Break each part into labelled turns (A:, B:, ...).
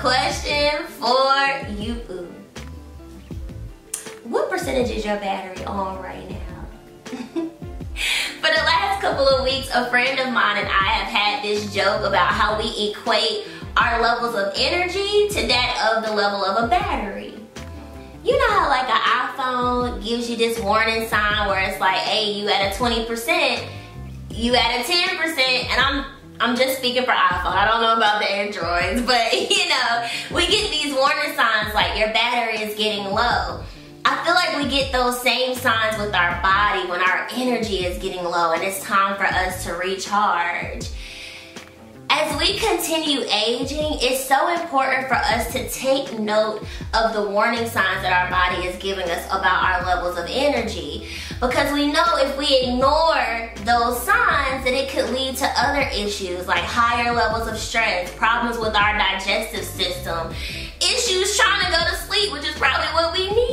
A: question for you. What percentage is your battery on right now? for the last couple of weeks, a friend of mine and I have had this joke about how we equate our levels of energy to that of the level of a battery. You know how like an iPhone gives you this warning sign where it's like, hey, you at a 20%, you at a 10%, and I'm I'm just speaking for iPhone. I don't know about the Androids, but you know, we get these warning signs like your battery is getting low. I feel like we get those same signs with our body when our energy is getting low and it's time for us to recharge. As we continue aging, it's so important for us to take note of the warning signs that our body is giving us about our levels of energy. Because we know if we ignore those signs, that it could lead to other issues like higher levels of stress, problems with our digestive system, issues trying to go to sleep, which is probably what we need.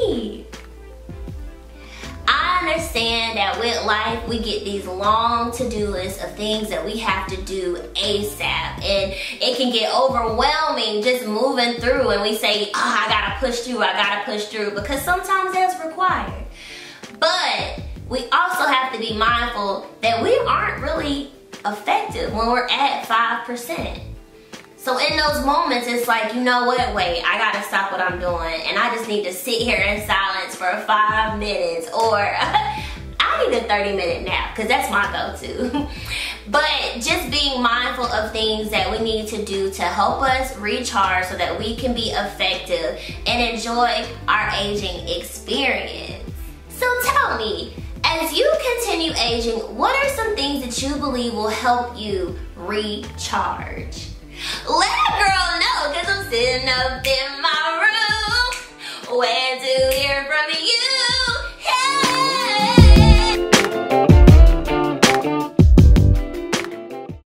A: Understand that with life, we get these long to-do lists of things that we have to do ASAP. And it can get overwhelming just moving through and we say, oh, I gotta push through, I gotta push through, because sometimes that's required. But we also have to be mindful that we aren't really effective when we're at 5%. So in those moments, it's like, you know what, wait, I gotta stop what I'm doing and I just need to sit here in silence for five minutes or I need a 30 minute nap because that's my go-to. but just being mindful of things that we need to do to help us recharge so that we can be effective and enjoy our aging experience. So tell me, as you continue aging, what are some things that you believe will help you recharge? Let a girl know, cause I'm sitting up in my room.